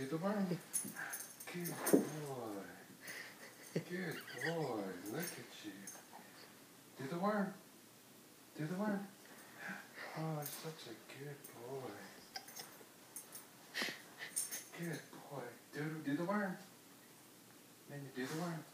Do the worm. Good boy. Good boy. Look at you. Do the worm. Do the worm. Oh, such a good boy. Good boy. Do, do the worm. Then you do the worm.